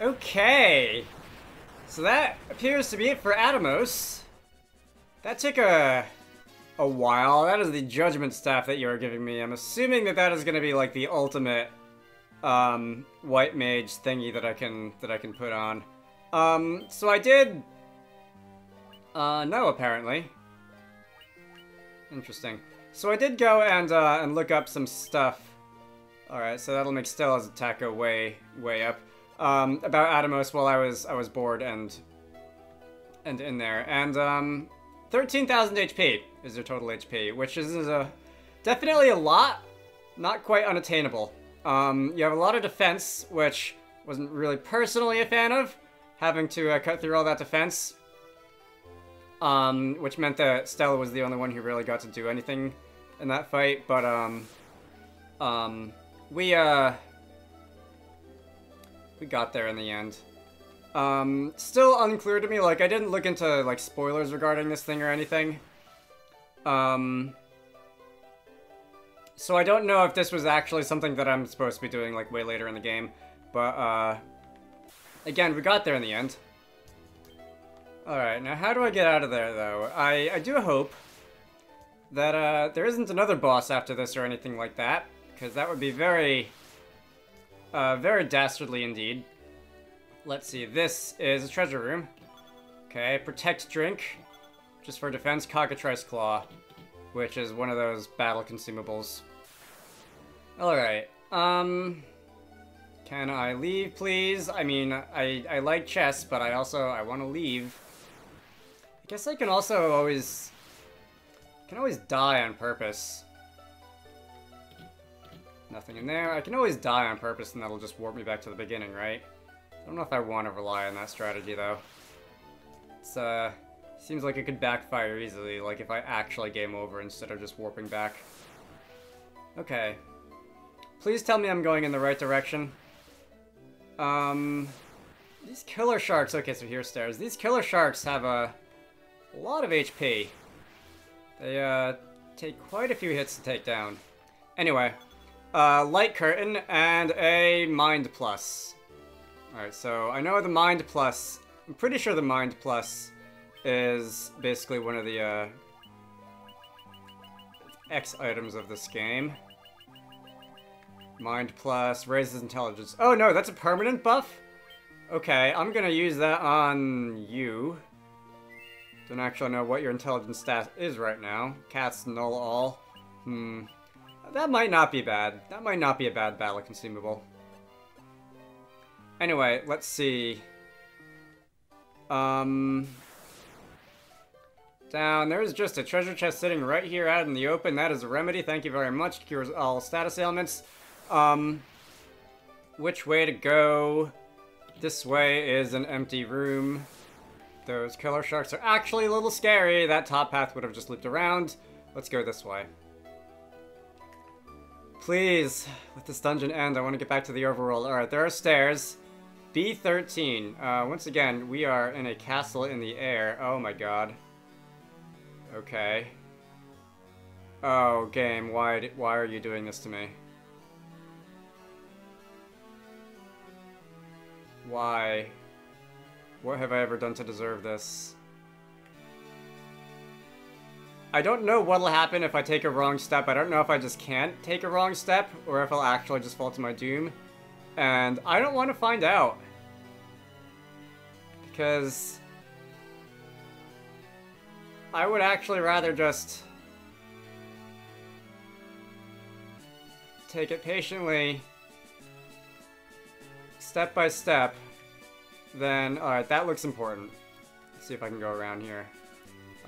Okay. So that appears to be it for Atomos. That took a a while. That is the judgment staff that you are giving me. I'm assuming that that is going to be like the ultimate um, white mage thingy that I can that I can put on. Um, so I did. Uh, no, apparently. Interesting. So I did go and uh, and look up some stuff. All right, so that'll make Stella's attack go way way up. Um, about Atomos while I was I was bored and and in there and um, 13,000 HP is their total HP, which is a definitely a lot, not quite unattainable. Um, you have a lot of defense, which wasn't really personally a fan of, having to uh, cut through all that defense. Um, which meant that Stella was the only one who really got to do anything in that fight, but, um, um, we, uh, we got there in the end. Um, still unclear to me, like, I didn't look into, like, spoilers regarding this thing or anything. Um, so I don't know if this was actually something that I'm supposed to be doing, like, way later in the game. But, uh, again, we got there in the end. Alright, now how do I get out of there, though? I, I do hope that, uh, there isn't another boss after this or anything like that, because that would be very, uh, very dastardly indeed. Let's see, this is a treasure room. Okay, protect drink, just for defense, Cockatrice Claw, which is one of those battle consumables. Alright, um... Can I leave, please? I mean, I, I like chess, but I also, I want to leave. I guess I can also always... can always die on purpose. Nothing in there. I can always die on purpose and that'll just warp me back to the beginning, right? I don't know if I want to rely on that strategy, though. It's, uh... Seems like it could backfire easily, like if I actually game over instead of just warping back. Okay. Please tell me I'm going in the right direction. Um... These killer sharks... Okay, so here's stairs. These killer sharks have a, a lot of HP. They, uh, take quite a few hits to take down. Anyway, light curtain and a mind plus. Alright, so I know the mind plus... I'm pretty sure the mind plus is basically one of the uh, X items of this game. Mind Plus, raises intelligence. Oh no, that's a permanent buff? Okay, I'm gonna use that on you. Don't actually know what your intelligence stat is right now. Cats null all. Hmm. That might not be bad. That might not be a bad battle consumable. Anyway, let's see. Um, down. There's just a treasure chest sitting right here out in the open. That is a remedy. Thank you very much. Cures all status ailments. Um, which way to go? This way is an empty room. Those killer sharks are actually a little scary. That top path would have just looped around. Let's go this way. Please, let this dungeon end. I want to get back to the overworld. Alright, there are stairs. B13. Uh, once again, we are in a castle in the air. Oh my god. Okay. Oh, game, why, why are you doing this to me? Why? What have I ever done to deserve this? I don't know what'll happen if I take a wrong step. I don't know if I just can't take a wrong step, or if I'll actually just fall to my doom. And I don't want to find out. Because... I would actually rather just... Take it patiently, step by step, then... Alright, that looks important. Let's see if I can go around here.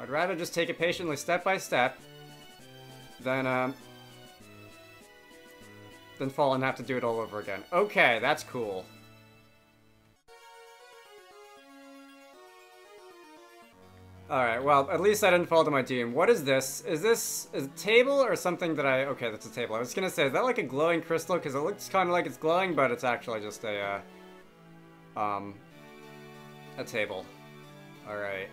I'd rather just take it patiently, step by step, than, um, than fall and have to do it all over again. Okay, that's cool. Alright, well, at least I didn't fall to my doom. What is this? Is this a table or something that I... Okay, that's a table. I was gonna say, is that like a glowing crystal? Because it looks kind of like it's glowing, but it's actually just a, uh, um, a table. Alright.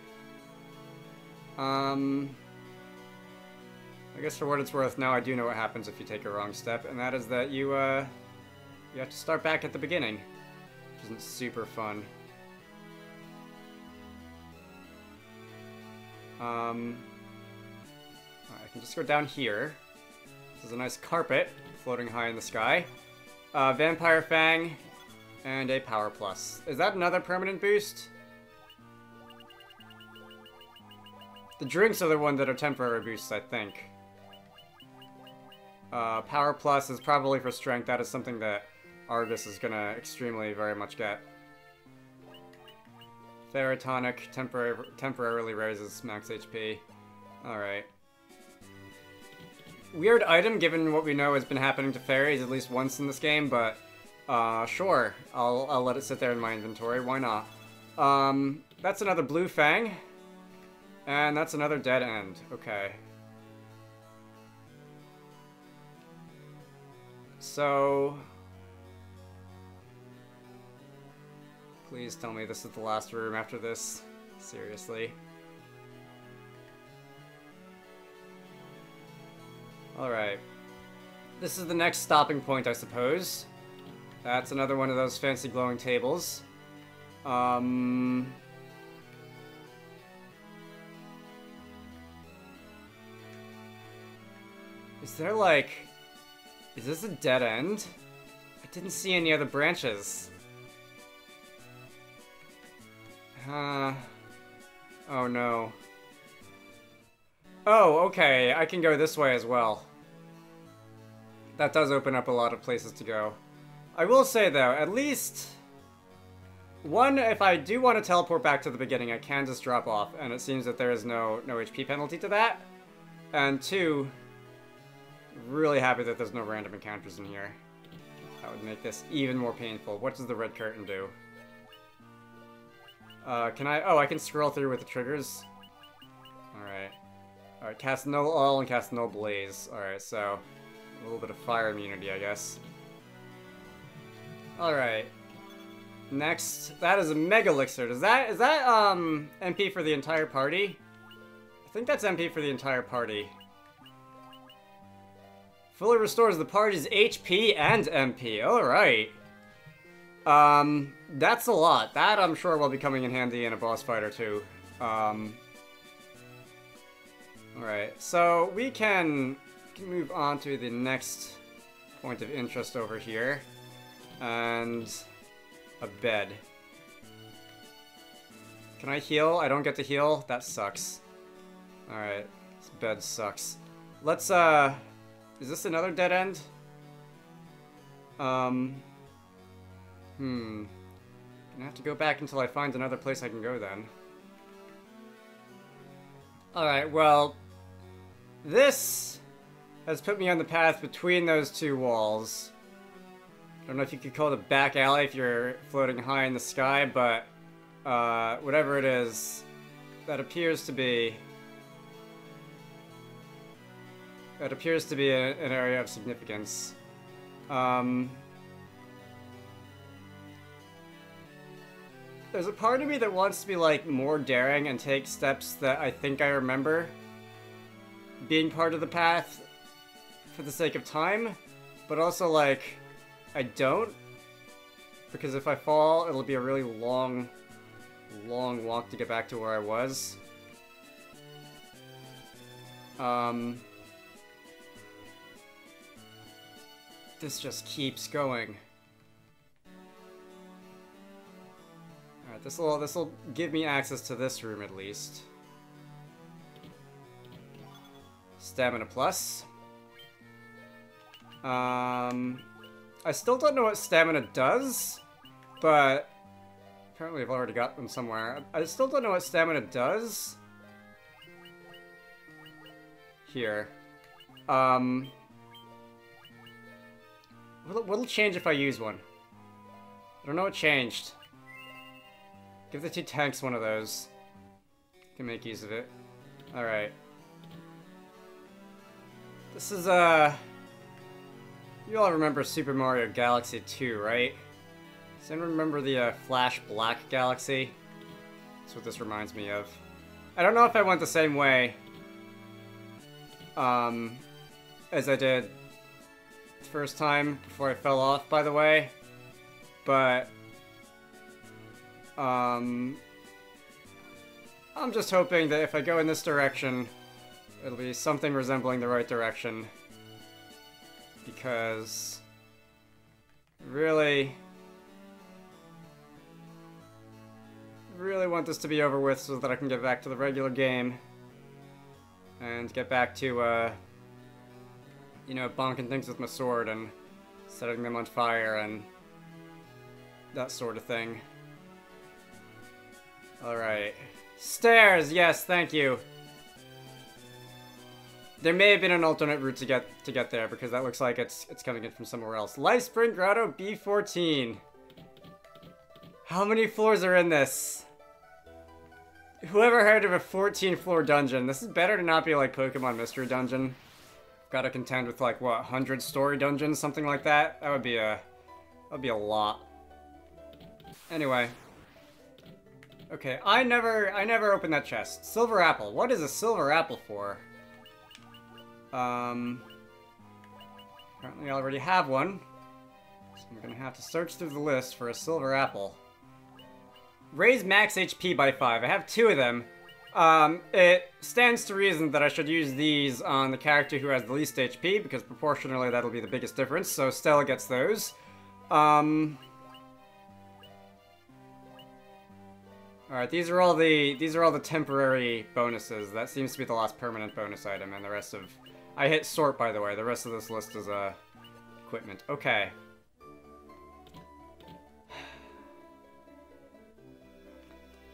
Um... I guess for what it's worth, now I do know what happens if you take a wrong step, and that is that you, uh, you have to start back at the beginning. which isn't super fun. Um, I can just go down here. This is a nice carpet floating high in the sky. Uh, Vampire Fang and a Power Plus. Is that another permanent boost? The drinks are the one that are temporary boosts, I think. Uh, Power Plus is probably for strength. That is something that Argus is gonna extremely very much get. Ferrotonic temporary, temporarily raises max HP. Alright. Weird item given what we know has been happening to fairies at least once in this game, but uh, sure. I'll, I'll let it sit there in my inventory. Why not? Um, that's another blue fang. And that's another dead end. Okay. So... Please tell me this is the last room after this. Seriously. Alright. This is the next stopping point, I suppose. That's another one of those fancy glowing tables. Um... Is there like... Is this a dead end? I didn't see any other branches. Uh... Oh no. Oh, okay, I can go this way as well. That does open up a lot of places to go. I will say though, at least... One, if I do want to teleport back to the beginning, I can just drop off, and it seems that there is no, no HP penalty to that. And two, really happy that there's no random encounters in here. That would make this even more painful. What does the red curtain do? Uh, can I... Oh, I can scroll through with the triggers. Alright. Alright, cast no all and cast no blaze. Alright, so... A little bit of fire immunity, I guess. Alright. Next, that is a Mega Elixir. Does that, is that, um, MP for the entire party? I think that's MP for the entire party. Fully restores the party's HP and MP. Alright. Um, that's a lot. That, I'm sure, will be coming in handy in a boss fight or two. Um, Alright, so we can, move on to the next point of interest over here. And a bed. Can I heal? I don't get to heal? That sucks. Alright, this bed sucks. Let's, uh... Is this another dead end? Um... Hmm. Gonna have to go back until I find another place I can go then. Alright, well... This has put me on the path between those two walls. I don't know if you could call it a back alley if you're floating high in the sky, but uh, whatever it is, that appears to be that appears to be a, an area of significance. Um, there's a part of me that wants to be like more daring and take steps that I think I remember being part of the path for the sake of time, but also like I don't because if I fall, it'll be a really long, long walk to get back to where I was. Um, this just keeps going. Alright, this'll this'll give me access to this room at least. Stamina plus. Um, I still don't know what stamina does, but apparently I've already got them somewhere. I still don't know what stamina does. Here. Um, what'll, what'll change if I use one? I don't know what changed. Give the two tanks one of those. Can make use of it. Alright. This is, uh... You all remember Super Mario Galaxy 2, right? Does anyone remember the uh, Flash Black Galaxy? That's what this reminds me of. I don't know if I went the same way um, as I did first time before I fell off, by the way. But Um, I'm just hoping that if I go in this direction, it'll be something resembling the right direction. Because, really, really want this to be over with so that I can get back to the regular game. And get back to, uh, you know, bonking things with my sword and setting them on fire and that sort of thing. Alright. Stairs! Yes, thank you. There may have been an alternate route to get to get there because that looks like it's it's coming in from somewhere else. Life Spring Grotto B14. How many floors are in this? Whoever heard of a 14 floor dungeon? This is better to not be like Pokemon Mystery Dungeon. Gotta contend with like what, 100 story dungeons, something like that? That would be a that would be a lot. Anyway. Okay, I never I never opened that chest. Silver apple. What is a silver apple for? Um apparently I already have one. So I'm gonna have to search through the list for a silver apple. Raise max HP by 5. I have two of them. Um, it stands to reason that I should use these on the character who has the least HP, because proportionally that'll be the biggest difference, so Stella gets those. Um... Alright, these are all the these are all the temporary bonuses. That seems to be the last permanent bonus item, and the rest of... I hit sort, by the way. The rest of this list is, uh, equipment. Okay.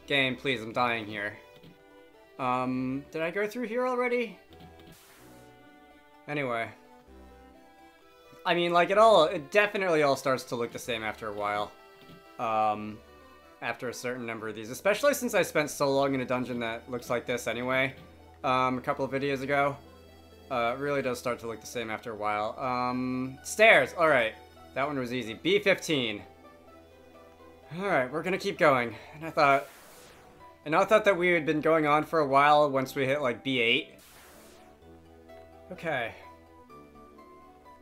Game, please, I'm dying here. Um, did I go through here already? Anyway. I mean, like, it all, it definitely all starts to look the same after a while. Um, after a certain number of these. Especially since I spent so long in a dungeon that looks like this anyway. Um, a couple of videos ago. Uh, it really does start to look the same after a while. Um, stairs! Alright. That one was easy. B15. Alright, we're gonna keep going. And I thought, and I thought that we had been going on for a while once we hit like B8. Okay.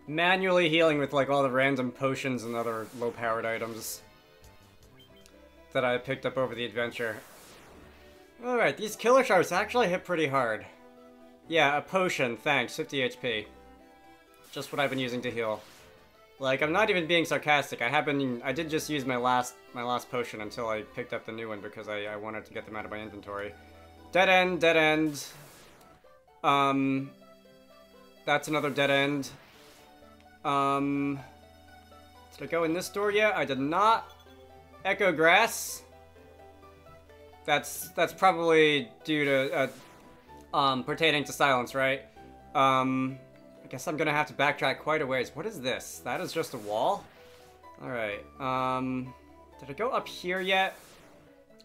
Manually healing with like all the random potions and other low-powered items that I picked up over the adventure. Alright, these killer sharks actually hit pretty hard. Yeah, a potion, thanks, 50 HP. Just what I've been using to heal. Like, I'm not even being sarcastic. I have been, I did just use my last, my last potion until I picked up the new one because I, I wanted to get them out of my inventory. Dead end, dead end. Um, that's another dead end. Um, did I go in this door yet? I did not. Echo grass. That's, that's probably due to, uh, um, pertaining to silence, right? Um, guess I'm gonna have to backtrack quite a ways. What is this? That is just a wall? Alright, um... Did I go up here yet?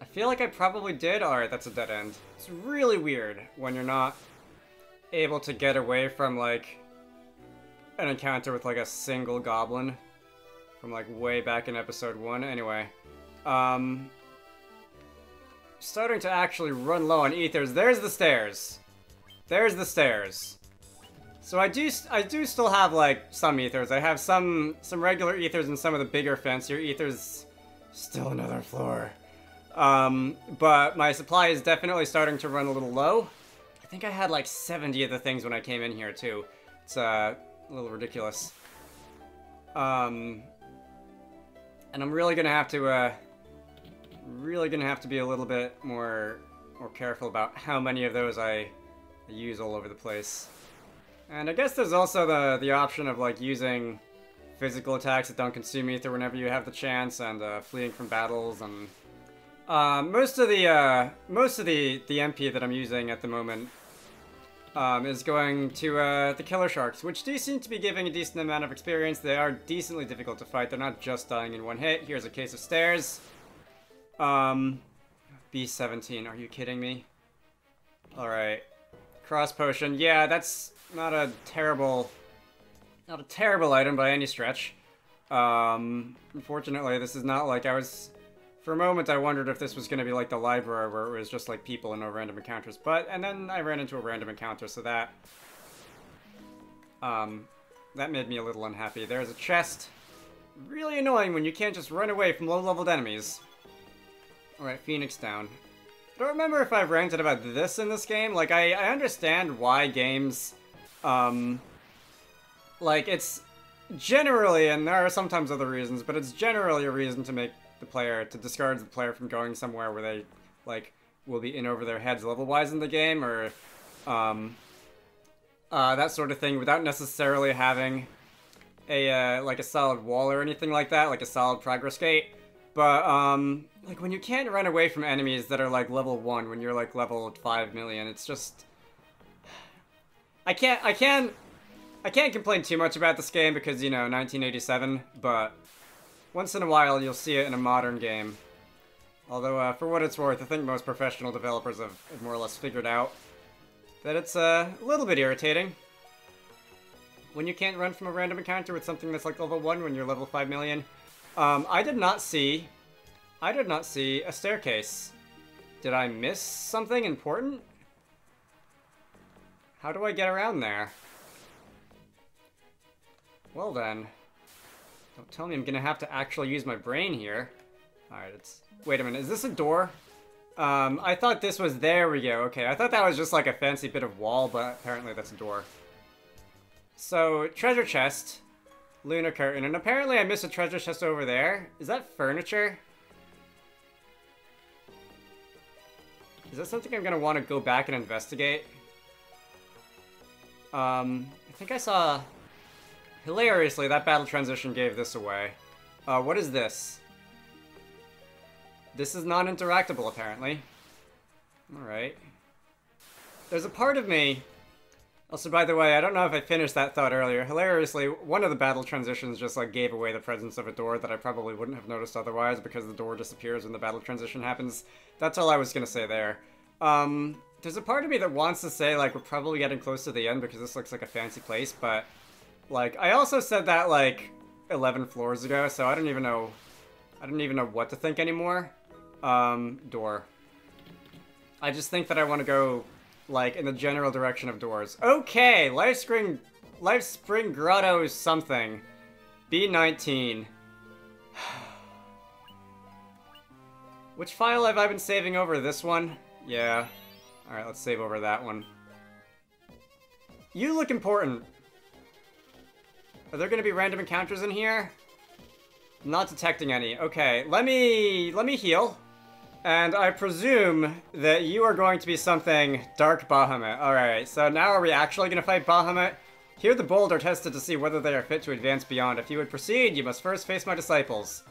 I feel like I probably did. Alright, that's a dead end. It's really weird when you're not able to get away from, like, an encounter with, like, a single goblin from, like, way back in episode 1. Anyway, um... Starting to actually run low on ethers. There's the stairs. There's the stairs. So I do I do still have like some ethers. I have some some regular ethers and some of the bigger fancier ethers. Still another floor. Um, but my supply is definitely starting to run a little low. I think I had like 70 of the things when I came in here too. It's uh, a little ridiculous. Um, and I'm really gonna have to uh, really gonna have to be a little bit more more careful about how many of those I use all over the place. And I guess there's also the, the option of like using physical attacks that don't consume ether whenever you have the chance and uh, fleeing from battles and uh, most of the uh, most of the the MP that I'm using at the moment um, is going to uh, the killer sharks, which do seem to be giving a decent amount of experience. They are decently difficult to fight. They're not just dying in one hit. Here's a case of stairs. Um, B17. Are you kidding me? All right, cross potion. Yeah, that's not a terrible, not a terrible item by any stretch. Um, unfortunately, this is not like I was... For a moment, I wondered if this was going to be like the library where it was just like people and no random encounters. But, and then I ran into a random encounter, so that... Um, that made me a little unhappy. There's a chest. Really annoying when you can't just run away from low-leveled enemies. Alright, Phoenix down. I don't remember if I've ranted about this in this game. Like, I, I understand why games, um, like, it's generally, and there are sometimes other reasons, but it's generally a reason to make the player, to discourage the player from going somewhere where they, like, will be in over their heads level-wise in the game, or, um, uh, that sort of thing, without necessarily having a, uh, like, a solid wall or anything like that, like a solid progress gate. But, um, like, when you can't run away from enemies that are, like, level 1 when you're, like, level 5 million, it's just... I can't, I can't, I can't complain too much about this game because, you know, 1987, but once in a while you'll see it in a modern game. Although, uh, for what it's worth, I think most professional developers have, have more or less figured out that it's uh, a little bit irritating. When you can't run from a random encounter with something that's like level 1 when you're level 5 million. Um, I did not see... I did not see a staircase. Did I miss something important? How do I get around there? Well then. Don't tell me I'm gonna have to actually use my brain here. Alright, it's... Wait a minute, is this a door? Um, I thought this was... There we go, okay. I thought that was just like a fancy bit of wall, but apparently that's a door. So, treasure chest. Lunar curtain. And apparently I missed a treasure chest over there. Is that furniture? Is that something I'm gonna want to go back and investigate? Um, I think I saw... Hilariously, that battle transition gave this away. Uh, what is this? This is non-interactable, apparently. Alright. There's a part of me also, by the way, I don't know if I finished that thought earlier. Hilariously, one of the battle transitions just like gave away the presence of a door that I probably wouldn't have noticed otherwise because the door disappears when the battle transition happens. That's all I was gonna say there. Um, there's a part of me that wants to say like we're probably getting close to the end because this looks like a fancy place, but like I also said that like 11 floors ago, so I don't even know. I don't even know what to think anymore. Um, door. I just think that I want to go like, in the general direction of doors. Okay, Life Spring, Life Spring Grotto is something. B19. Which file have I been saving over? This one? Yeah. Alright, let's save over that one. You look important. Are there gonna be random encounters in here? not detecting any. Okay, let me... let me heal. And I presume that you are going to be something Dark Bahamut. Alright, so now are we actually going to fight Bahamut? Here the bold are tested to see whether they are fit to advance beyond. If you would proceed, you must first face my disciples.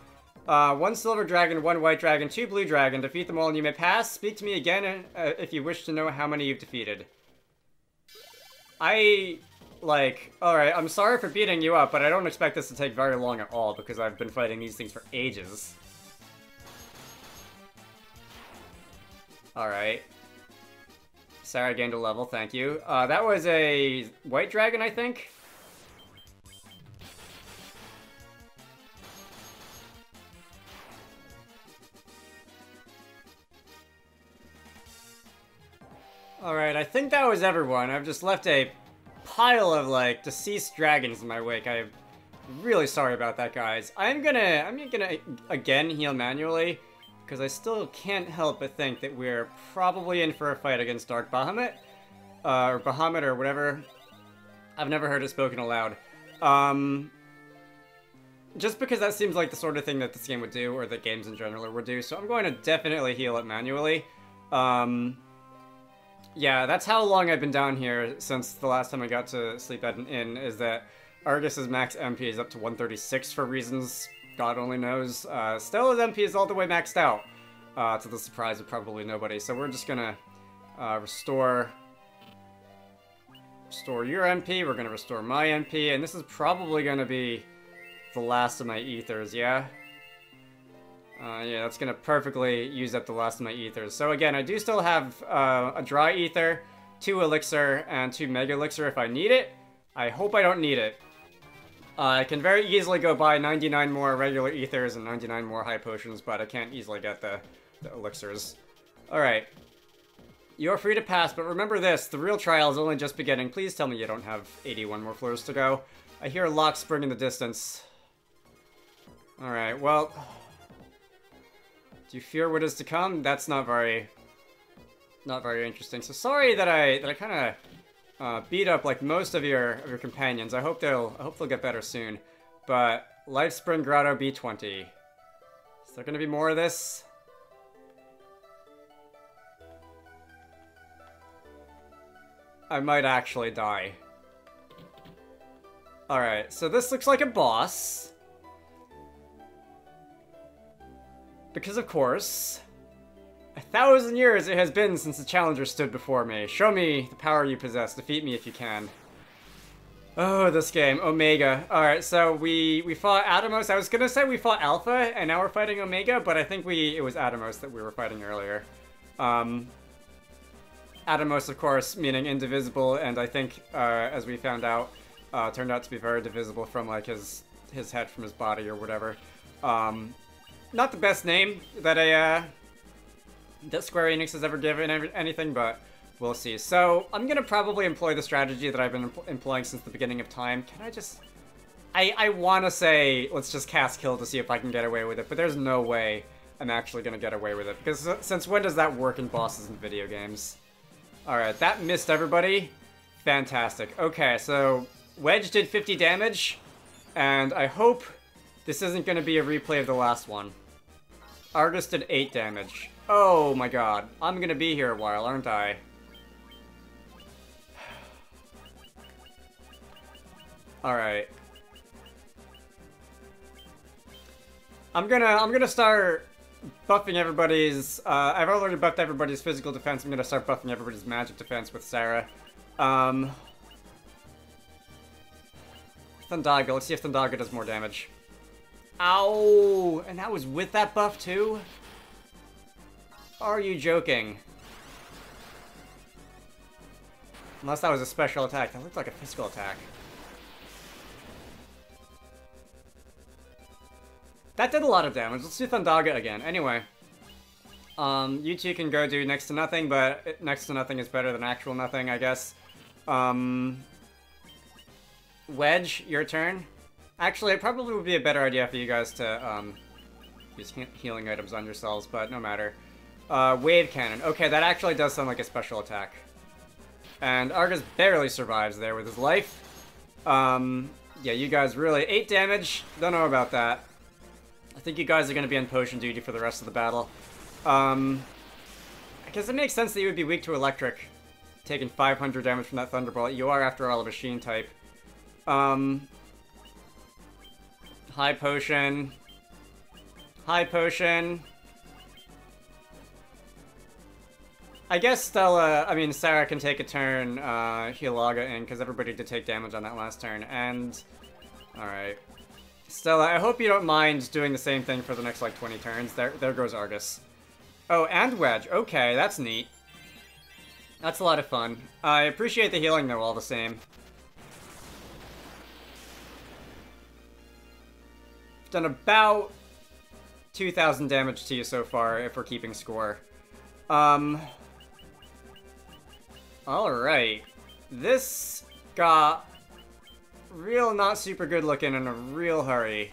Uh, one silver dragon, one white dragon, two blue dragon. Defeat them all and you may pass. Speak to me again uh, if you wish to know how many you've defeated. I... Like, alright, I'm sorry for beating you up, but I don't expect this to take very long at all because I've been fighting these things for ages. Alright. Sarah gained a level, thank you. Uh, that was a white dragon, I think? Alright, I think that was everyone. I've just left a pile of, like, deceased dragons in my wake. I'm really sorry about that, guys. I'm gonna, I'm gonna, again, heal manually because I still can't help but think that we're probably in for a fight against Dark Bahamut, uh, or Bahamut, or whatever. I've never heard it spoken aloud. Um, just because that seems like the sort of thing that this game would do, or that games in general would do, so I'm going to definitely heal it manually. Um, yeah, that's how long I've been down here since the last time I got to sleep at an inn, is that Argus's max MP is up to 136 for reasons God only knows. Uh, Stella's MP is all the way maxed out, uh, to the surprise of probably nobody. So we're just gonna uh, restore restore your MP, we're gonna restore my MP, and this is probably gonna be the last of my ethers, yeah? Uh, yeah, that's gonna perfectly use up the last of my ethers. So again, I do still have uh, a dry ether, two elixir, and two mega elixir if I need it. I hope I don't need it. Uh, I can very easily go buy 99 more regular ethers and 99 more high potions, but I can't easily get the, the elixirs. Alright. You're free to pass, but remember this, the real trial is only just beginning. Please tell me you don't have 81 more floors to go. I hear a Lock Spring in the distance. Alright, well... Do you fear what is to come? That's not very, not very interesting. So sorry that I that I kind of uh, beat up like most of your of your companions. I hope they'll I hope they'll get better soon. But Life Spring Grotto B20. Is there gonna be more of this? I might actually die. Alright, so this looks like a boss. Because of course, thousand years it has been since the challenger stood before me. Show me the power you possess. Defeat me if you can. Oh, this game. Omega. Alright, so we, we fought Atomos. I was gonna say we fought Alpha, and now we're fighting Omega, but I think we it was Atomos that we were fighting earlier. Um, Atomos, of course, meaning indivisible, and I think, uh, as we found out, uh, turned out to be very divisible from, like, his his head from his body or whatever. Um, not the best name that a, uh, that Square Enix has ever given anything, but we'll see. So, I'm gonna probably employ the strategy that I've been empl employing since the beginning of time. Can I just... I, I want to say, let's just cast kill to see if I can get away with it, but there's no way I'm actually gonna get away with it. Because since when does that work in bosses in video games? Alright, that missed everybody. Fantastic. Okay, so Wedge did 50 damage, and I hope this isn't going to be a replay of the last one. Argus did 8 damage. Oh my god. I'm to be here a while, aren't I? Alright. I'm gonna I'm gonna start buffing everybody's, uh, I've already buffed everybody's physical defense. I'm gonna start buffing everybody's magic defense with Sarah. Um, Thundaga, let's see if Thundaga does more damage. Ow! And that was with that buff too? Are you joking? Unless that was a special attack. That looked like a physical attack. That did a lot of damage. Let's do Thundaga again. Anyway. Um, you two can go do next to nothing, but next to nothing is better than actual nothing, I guess. Um, Wedge, your turn. Actually, it probably would be a better idea for you guys to um, use he healing items on yourselves, but no matter. Uh, Wave Cannon. Okay, that actually does sound like a special attack. And Argus barely survives there with his life. Um, yeah, you guys really... 8 damage. Don't know about that. I think you guys are going to be on potion duty for the rest of the battle. Um, I guess it makes sense that you would be weak to electric, taking 500 damage from that Thunderbolt. You are, after all, a machine type. Um, high potion. High potion. I guess Stella, I mean, Sarah can take a turn, uh, Healaga in, because everybody did take damage on that last turn, and... Alright. Stella, I hope you don't mind doing the same thing for the next, like, 20 turns. There, there goes Argus. Oh, and Wedge. Okay, that's neat. That's a lot of fun. I appreciate the healing, though, all the same. done about 2,000 damage to you so far, if we're keeping score. Um... Alright. This got real not super good looking in a real hurry.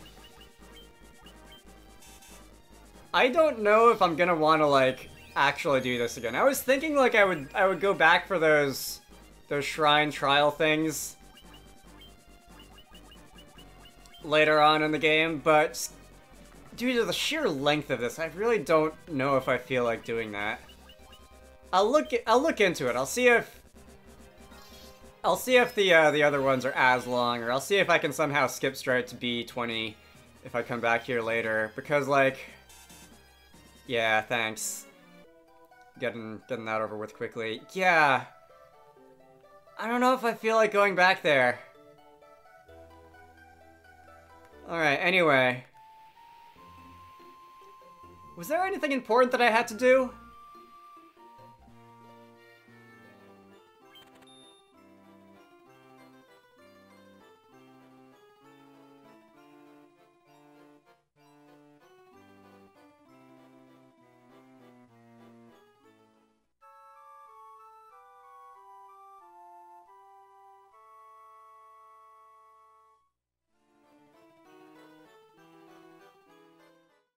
I don't know if I'm gonna want to, like, actually do this again. I was thinking, like, I would I would go back for those those shrine trial things later on in the game, but due to the sheer length of this, I really don't know if I feel like doing that. I'll look I'll look into it. I'll see if I'll see if the uh, the other ones are as long, or I'll see if I can somehow skip straight to B20 if I come back here later, because like, yeah, thanks. Getting getting that over with quickly. Yeah, I don't know if I feel like going back there. Alright, anyway. Was there anything important that I had to do?